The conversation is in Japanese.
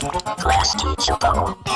Bye. Crash Team Chocolate.